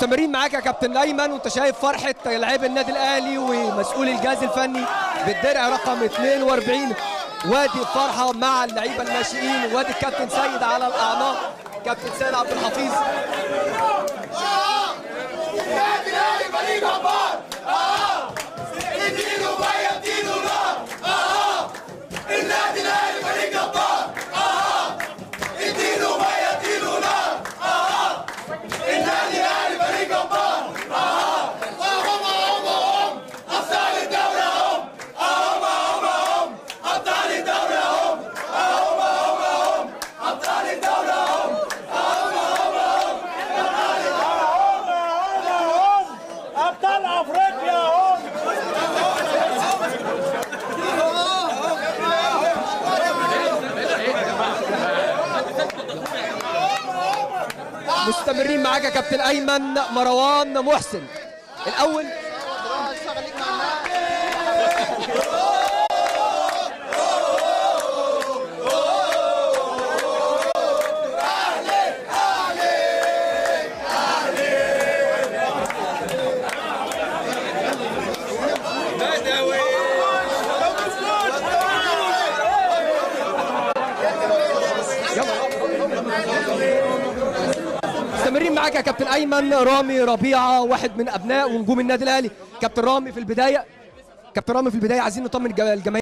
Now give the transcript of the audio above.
مستمرين معاك يا كابتن ايمن وانت شايف فرحة لاعبي النادي الأهلي ومسؤول الجهاز الفني بالدرع رقم 42 وادي الفرحه مع اللعيبة الناشئين. وادي الكابتن سيد على الاعناق كابتن سيد عبد الحفيظ. مستمرين معاك يا كابتن أيمن مروان محسن. الأول. مستمرين معاك يا كابتن أيمن رامي ربيعة واحد من أبناء ونجوم النادي الأهلي. كابتن رامي في البدايه كابتن رامي في البداية عايزين نطمن الج- الجماهير